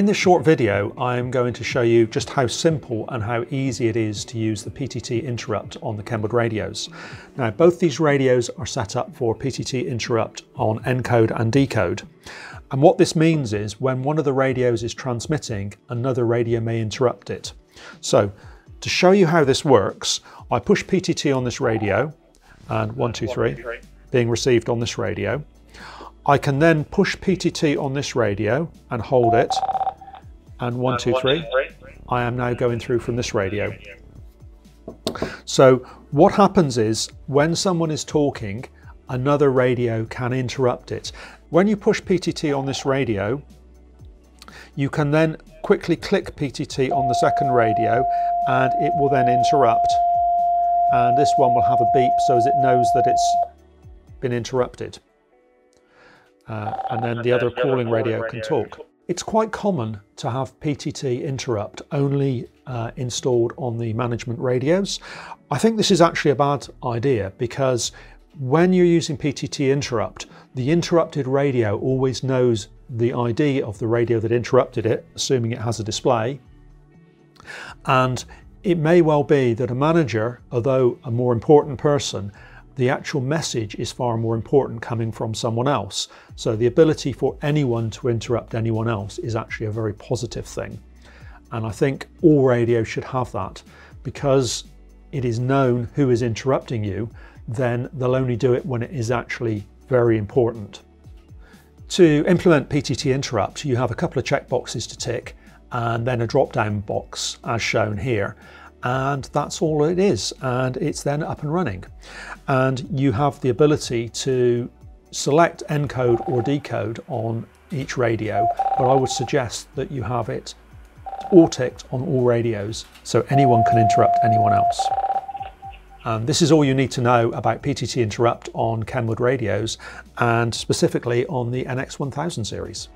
In this short video, I'm going to show you just how simple and how easy it is to use the PTT interrupt on the Kenwood radios. Now, both these radios are set up for PTT interrupt on encode and decode. And what this means is when one of the radios is transmitting, another radio may interrupt it. So to show you how this works, I push PTT on this radio and one, two, three, being received on this radio. I can then push PTT on this radio and hold it and one, two, three. I am now going through from this radio. So what happens is when someone is talking, another radio can interrupt it. When you push PTT on this radio, you can then quickly click PTT on the second radio and it will then interrupt. And this one will have a beep so as it knows that it's been interrupted. Uh, and then the other calling radio can talk. It's quite common to have PTT interrupt only uh, installed on the management radios. I think this is actually a bad idea because when you're using PTT interrupt, the interrupted radio always knows the ID of the radio that interrupted it, assuming it has a display. And it may well be that a manager, although a more important person, the actual message is far more important coming from someone else. So the ability for anyone to interrupt anyone else is actually a very positive thing. And I think all radio should have that because it is known who is interrupting you, then they'll only do it when it is actually very important. To implement PTT interrupt, you have a couple of checkboxes to tick and then a drop down box as shown here and that's all it is and it's then up and running and you have the ability to select encode or decode on each radio but I would suggest that you have it all ticked on all radios so anyone can interrupt anyone else. And this is all you need to know about PTT interrupt on Kenwood radios and specifically on the NX1000 series.